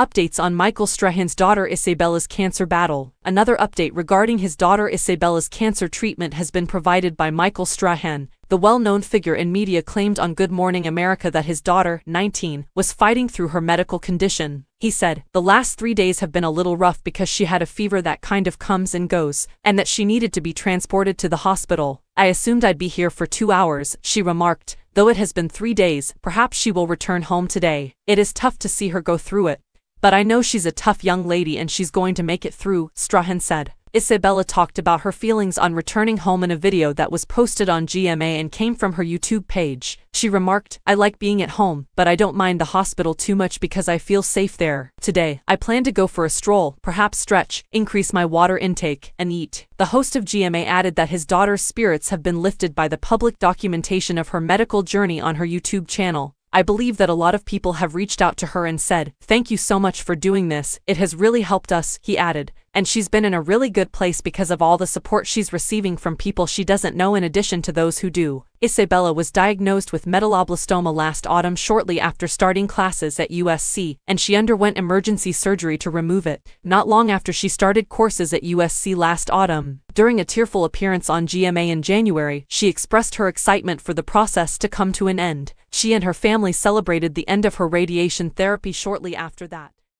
Updates on Michael Strahan's daughter Isabella's cancer battle. Another update regarding his daughter Isabella's cancer treatment has been provided by Michael Strahan. The well-known figure in media claimed on Good Morning America that his daughter, 19, was fighting through her medical condition. He said, the last three days have been a little rough because she had a fever that kind of comes and goes, and that she needed to be transported to the hospital. I assumed I'd be here for two hours, she remarked. Though it has been three days, perhaps she will return home today. It is tough to see her go through it. But I know she's a tough young lady and she's going to make it through, Strahan said. Isabella talked about her feelings on returning home in a video that was posted on GMA and came from her YouTube page. She remarked, I like being at home, but I don't mind the hospital too much because I feel safe there. Today, I plan to go for a stroll, perhaps stretch, increase my water intake, and eat. The host of GMA added that his daughter's spirits have been lifted by the public documentation of her medical journey on her YouTube channel. I believe that a lot of people have reached out to her and said, thank you so much for doing this, it has really helped us, he added, and she's been in a really good place because of all the support she's receiving from people she doesn't know in addition to those who do. Isabella was diagnosed with medulloblastoma last autumn shortly after starting classes at USC, and she underwent emergency surgery to remove it, not long after she started courses at USC last autumn. During a tearful appearance on GMA in January, she expressed her excitement for the process to come to an end. She and her family celebrated the end of her radiation therapy shortly after that.